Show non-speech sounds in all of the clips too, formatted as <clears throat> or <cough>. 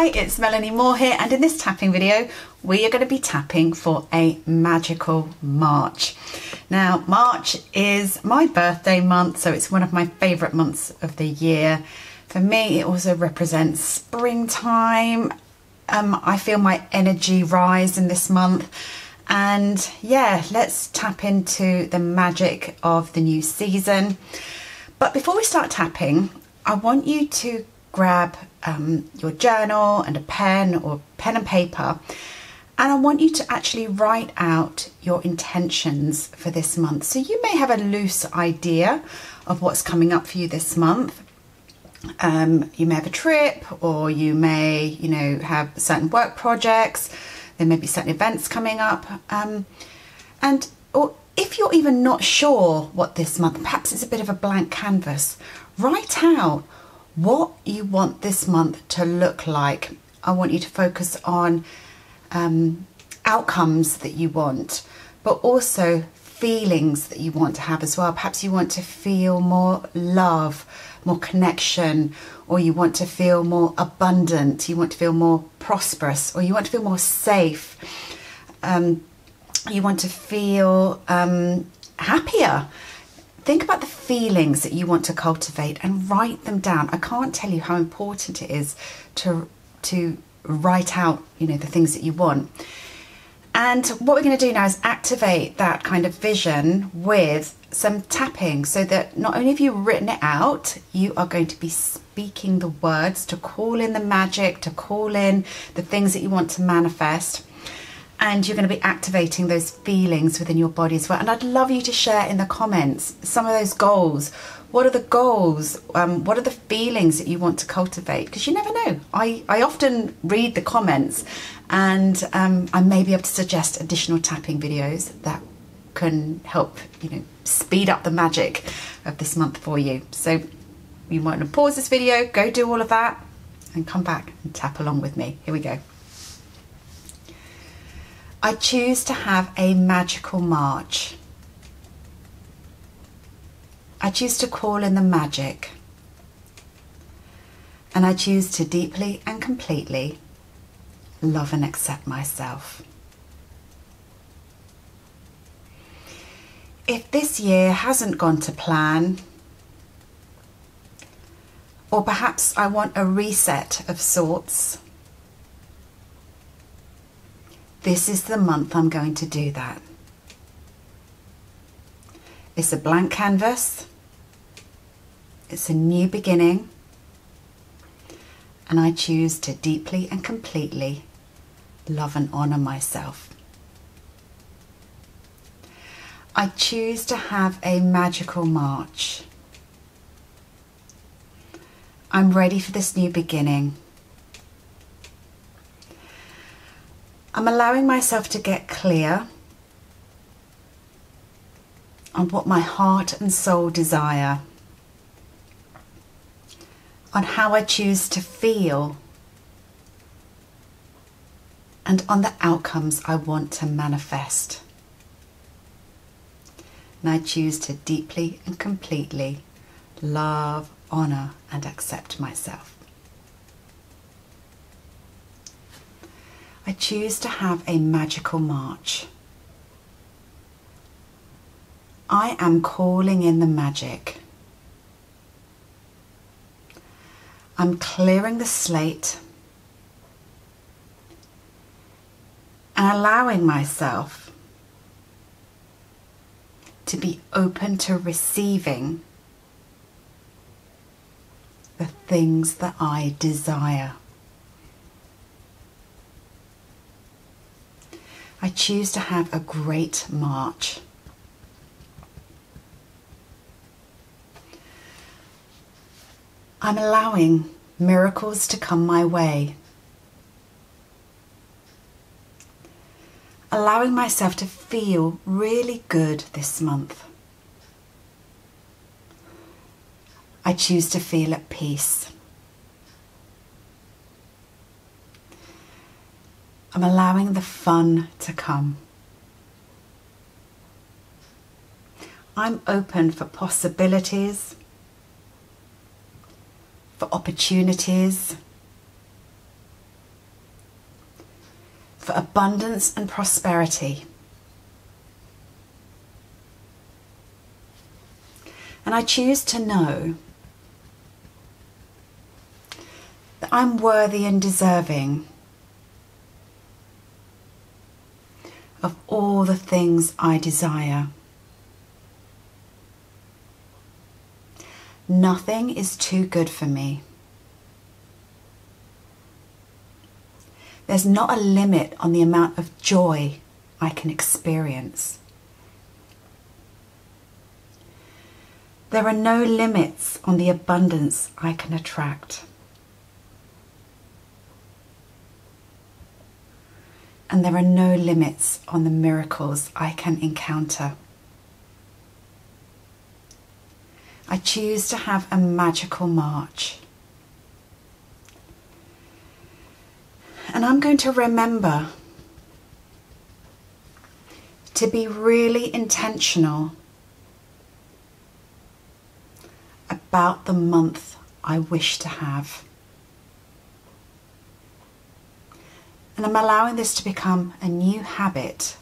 Hi, it's Melanie Moore here, and in this tapping video, we are going to be tapping for a magical March. Now, March is my birthday month, so it's one of my favourite months of the year. For me, it also represents springtime. Um, I feel my energy rise in this month. And yeah, let's tap into the magic of the new season. But before we start tapping, I want you to grab um, your journal and a pen or pen and paper and I want you to actually write out your intentions for this month. So you may have a loose idea of what's coming up for you this month. Um, you may have a trip or you may, you know, have certain work projects. There may be certain events coming up. Um, and or if you're even not sure what this month, perhaps it's a bit of a blank canvas, write out what you want this month to look like. I want you to focus on um, outcomes that you want, but also feelings that you want to have as well. Perhaps you want to feel more love, more connection, or you want to feel more abundant, you want to feel more prosperous, or you want to feel more safe. Um, you want to feel um, happier think about the feelings that you want to cultivate and write them down. I can't tell you how important it is to to write out, you know, the things that you want. And what we're going to do now is activate that kind of vision with some tapping so that not only have you written it out, you are going to be speaking the words to call in the magic, to call in the things that you want to manifest and you're going to be activating those feelings within your body as well. And I'd love you to share in the comments some of those goals. What are the goals? Um, what are the feelings that you want to cultivate? Because you never know. I, I often read the comments and um, I may be able to suggest additional tapping videos that can help, you know, speed up the magic of this month for you. So you might want to pause this video, go do all of that and come back and tap along with me. Here we go. I choose to have a magical March. I choose to call in the magic. And I choose to deeply and completely love and accept myself. If this year hasn't gone to plan, or perhaps I want a reset of sorts, this is the month I'm going to do that. It's a blank canvas. It's a new beginning. And I choose to deeply and completely love and honour myself. I choose to have a magical March. I'm ready for this new beginning. I'm allowing myself to get clear on what my heart and soul desire, on how I choose to feel, and on the outcomes I want to manifest. And I choose to deeply and completely love, honour, and accept myself. I choose to have a magical March. I am calling in the magic. I'm clearing the slate and allowing myself to be open to receiving the things that I desire. I choose to have a great March. I'm allowing miracles to come my way. Allowing myself to feel really good this month. I choose to feel at peace. I'm allowing the fun to come. I'm open for possibilities, for opportunities, for abundance and prosperity. And I choose to know that I'm worthy and deserving of all the things I desire. Nothing is too good for me. There's not a limit on the amount of joy I can experience. There are no limits on the abundance I can attract. And there are no limits on the miracles I can encounter. I choose to have a magical March. And I'm going to remember to be really intentional about the month I wish to have. And I'm allowing this to become a new habit.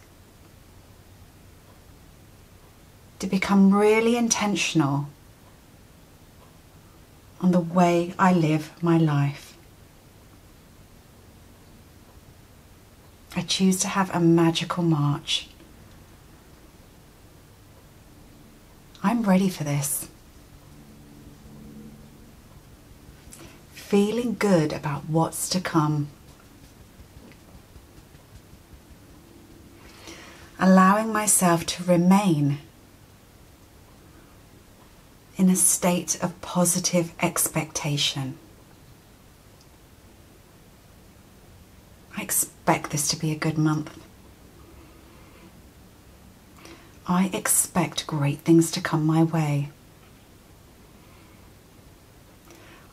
To become really intentional on the way I live my life. I choose to have a magical March. I'm ready for this. Feeling good about what's to come. Allowing myself to remain in a state of positive expectation. I expect this to be a good month. I expect great things to come my way.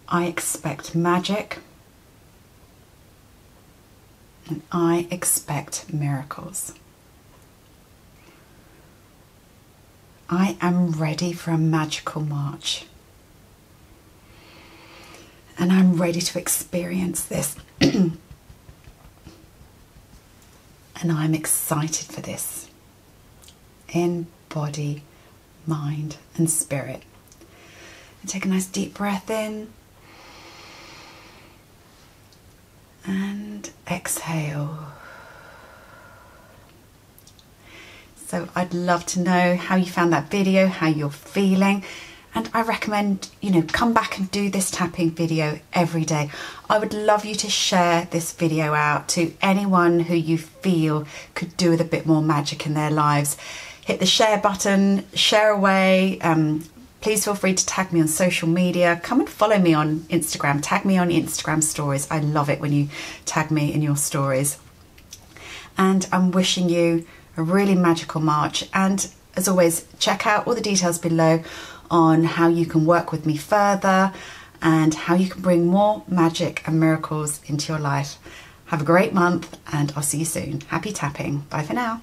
I expect magic and I expect miracles. I am ready for a magical march. And I'm ready to experience this. <clears throat> and I'm excited for this in body, mind, and spirit. And take a nice deep breath in and exhale. So I'd love to know how you found that video, how you're feeling. And I recommend, you know, come back and do this tapping video every day. I would love you to share this video out to anyone who you feel could do with a bit more magic in their lives. Hit the share button, share away. Um, please feel free to tag me on social media. Come and follow me on Instagram. Tag me on Instagram stories. I love it when you tag me in your stories. And I'm wishing you a really magical March. And as always, check out all the details below on how you can work with me further and how you can bring more magic and miracles into your life. Have a great month and I'll see you soon. Happy tapping. Bye for now.